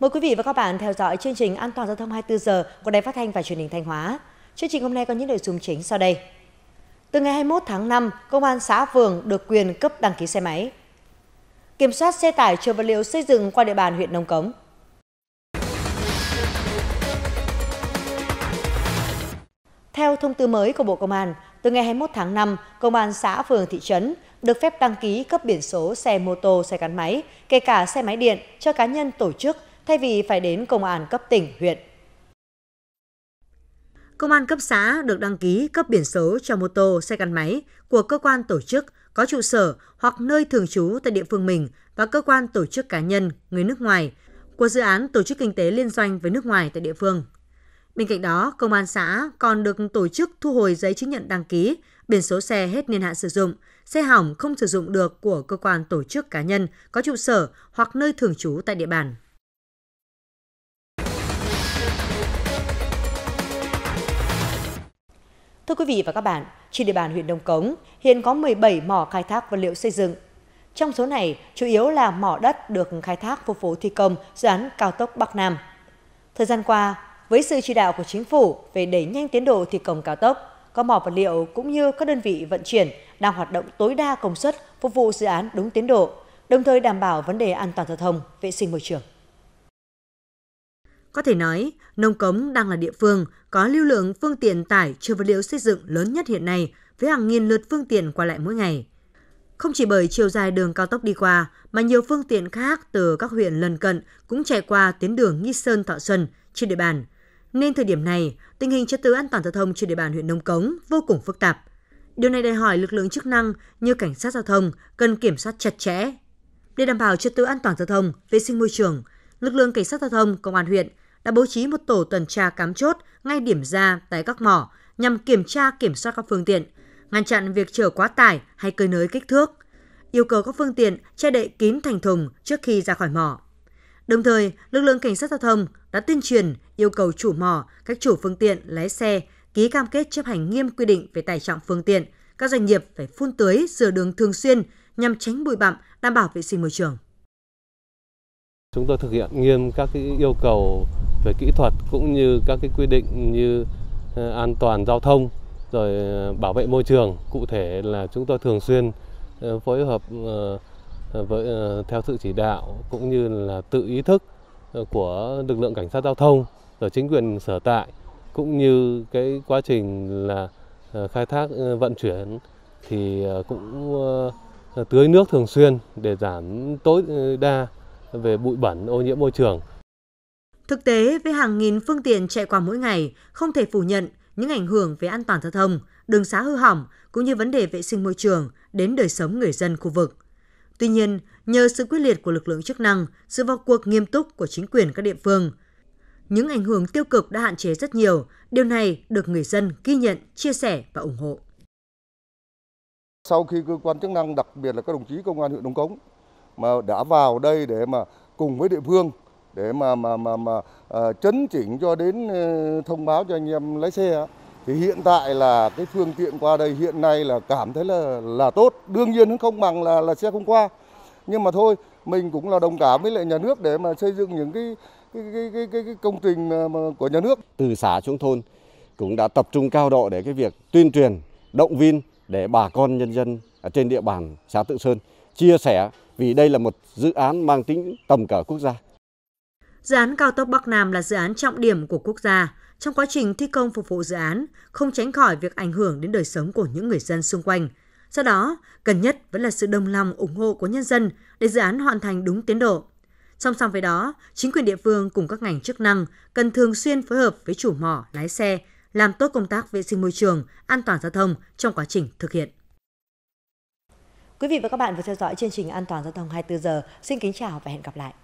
Mời quý vị và các bạn theo dõi chương trình An toàn giao thông 24 giờ của Đài Phát thanh và Truyền hình Thanh Hóa. Chương trình hôm nay có những nội dung chính sau đây. Từ ngày 21 tháng 5, Công an xã phường được quyền cấp đăng ký xe máy. Kiểm soát xe tải chở vật liệu xây dựng qua địa bàn huyện Nông Cống. Theo thông tư mới của Bộ Công an, từ ngày 21 tháng 5, Công an xã, phường, thị trấn được phép đăng ký cấp biển số xe mô tô, xe gắn máy, kể cả xe máy điện cho cá nhân tổ chức thay vì phải đến công an cấp tỉnh, huyện. Công an cấp xã được đăng ký cấp biển số cho mô tô, xe gắn máy của cơ quan tổ chức có trụ sở hoặc nơi thường trú tại địa phương mình và cơ quan tổ chức cá nhân, người nước ngoài của dự án tổ chức kinh tế liên doanh với nước ngoài tại địa phương. Bên cạnh đó, công an xã còn được tổ chức thu hồi giấy chứng nhận đăng ký, biển số xe hết niên hạn sử dụng, xe hỏng không sử dụng được của cơ quan tổ chức cá nhân có trụ sở hoặc nơi thường trú tại địa bàn. Thưa quý vị và các bạn, trên địa bàn huyện Đông Cống hiện có 17 mỏ khai thác vật liệu xây dựng. Trong số này, chủ yếu là mỏ đất được khai thác phục vụ thi công dự án cao tốc Bắc Nam. Thời gian qua, với sự chỉ đạo của chính phủ về đẩy nhanh tiến độ thi công cao tốc, các mỏ vật liệu cũng như các đơn vị vận chuyển đang hoạt động tối đa công suất phục vụ dự án đúng tiến độ, đồng thời đảm bảo vấn đề an toàn giao thông, vệ sinh môi trường. Có thể nói, Nông Cống đang là địa phương có lưu lượng phương tiện tải chứa vật liệu xây dựng lớn nhất hiện nay với hàng nghìn lượt phương tiện qua lại mỗi ngày. Không chỉ bởi chiều dài đường cao tốc đi qua, mà nhiều phương tiện khác từ các huyện lân cận cũng chạy qua tuyến đường Nghi Sơn Thọ Xuân trên địa bàn. Nên thời điểm này, tình hình trật tự an toàn giao thông trên địa bàn huyện Nông Cống vô cùng phức tạp. Điều này đòi hỏi lực lượng chức năng như cảnh sát giao thông cần kiểm soát chặt chẽ. Để đảm bảo trật tự an toàn giao thông, vệ sinh môi trường, lực lượng cảnh sát giao thông, công an huyện đã bố trí một tổ tuần tra cắm chốt ngay điểm ra tại các mỏ nhằm kiểm tra kiểm soát các phương tiện, ngăn chặn việc chở quá tải hay cơi nới kích thước, yêu cầu các phương tiện che đậy kín thành thùng trước khi ra khỏi mỏ. Đồng thời, lực lượng cảnh sát giao thông đã tuyên truyền yêu cầu chủ mỏ, các chủ phương tiện, lái xe ký cam kết chấp hành nghiêm quy định về tải trọng phương tiện, các doanh nghiệp phải phun tưới, rửa đường thường xuyên nhằm tránh bụi bặm, đảm bảo vệ sinh môi trường. Chúng tôi thực hiện nghiêm các yêu cầu về kỹ thuật cũng như các cái quy định như ờ, an toàn giao thông, rồi ờ, bảo vệ môi trường. Cụ thể là chúng tôi thường xuyên ờ, phối hợp với theo sự chỉ đạo cũng như là tự ý thức của lực lượng cảnh sát giao thông rồi chính quyền sở tại cũng như cái quá trình là khai thác vận chuyển thì cũng tưới nước thường xuyên để giảm tối đa về bụi bẩn, ô nhiễm môi trường. Thực tế, với hàng nghìn phương tiện chạy qua mỗi ngày, không thể phủ nhận những ảnh hưởng về an toàn giao thông, đường xá hư hỏng cũng như vấn đề vệ sinh môi trường đến đời sống người dân khu vực. Tuy nhiên, nhờ sự quyết liệt của lực lượng chức năng, sự vào cuộc nghiêm túc của chính quyền các địa phương, những ảnh hưởng tiêu cực đã hạn chế rất nhiều. Điều này được người dân ghi nhận, chia sẻ và ủng hộ. Sau khi cơ quan chức năng, đặc biệt là các đồng chí công an huyện Đông Cống mà đã vào đây để mà cùng với địa phương để mà mà mà mà uh, chấn chỉnh cho đến ờ, thông báo cho anh em lái xe thì hiện tại là cái phương tiện qua đây hiện nay là cảm thấy là là tốt. Đương nhiên nó không bằng là là xe không qua. Nhưng mà thôi mình cũng là đồng cảm với lại nhà nước để mà xây dựng những cái cái cái cái, cái, cái công trình mà của nhà nước. Từ xã xuống thôn cũng đã tập trung cao độ để cái việc tuyên truyền động viên để bà con nhân dân ở trên địa bàn xã Tự Sơn chia sẻ vì đây là một dự án mang tính tầm cỡ quốc gia. Dự án cao tốc Bắc Nam là dự án trọng điểm của quốc gia. Trong quá trình thi công phục vụ dự án, không tránh khỏi việc ảnh hưởng đến đời sống của những người dân xung quanh. Do đó, cần nhất vẫn là sự đồng lòng ủng hộ của nhân dân để dự án hoàn thành đúng tiến độ. Song song với đó, chính quyền địa phương cùng các ngành chức năng cần thường xuyên phối hợp với chủ mỏ, lái xe, làm tốt công tác vệ sinh môi trường, an toàn giao thông trong quá trình thực hiện. Quý vị và các bạn vừa theo dõi chương trình An toàn giao thông 24 giờ. Xin kính chào và hẹn gặp lại.